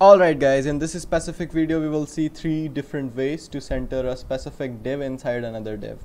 Alright guys, in this specific video we will see three different ways to center a specific div inside another div.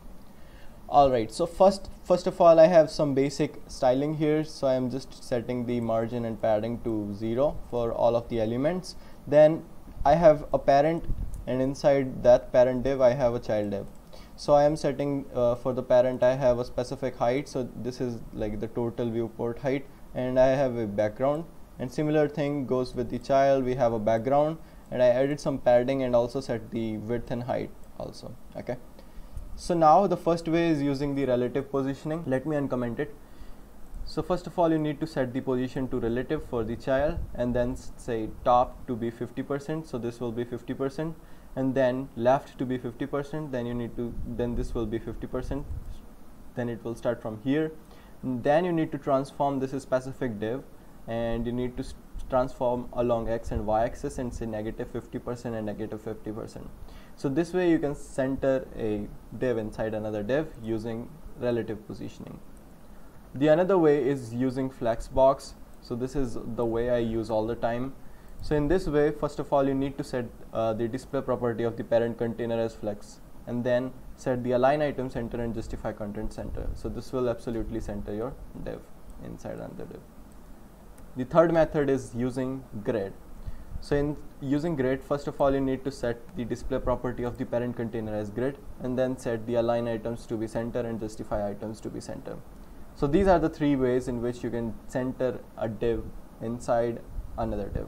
Alright, so first first of all I have some basic styling here so I am just setting the margin and padding to 0 for all of the elements. Then I have a parent and inside that parent div I have a child div. So I am setting uh, for the parent I have a specific height so this is like the total viewport height and I have a background and similar thing goes with the child. We have a background and I added some padding and also set the width and height also okay? So now the first way is using the relative positioning. Let me uncomment it. So first of all you need to set the position to relative for the child and then say top to be 50% so this will be 50% and then left to be 50% then you need to then this will be 50% then it will start from here. And then you need to transform this specific div and you need to transform along x and y axis and say negative 50% and negative 50%. So this way you can center a div inside another div using relative positioning. The another way is using flexbox. So this is the way I use all the time. So in this way, first of all, you need to set uh, the display property of the parent container as flex and then set the align item center and justify content center. So this will absolutely center your div inside another div. The third method is using grid. So in using grid, first of all, you need to set the display property of the parent container as grid and then set the align items to be center and justify items to be center. So these are the three ways in which you can center a div inside another div.